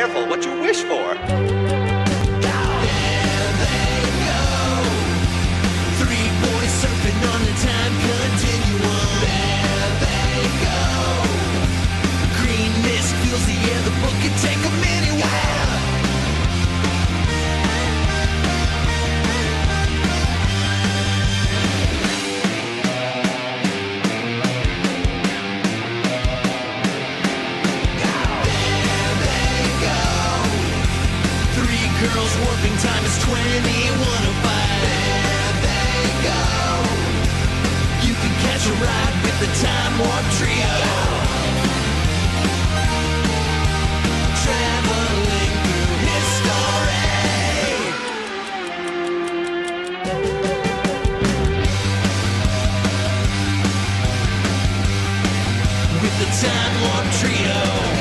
careful what you wish for. Girls warping time is 2105. There they go. You can catch a ride with the Time Warp Trio. Traveling through history. With the Time Warp Trio.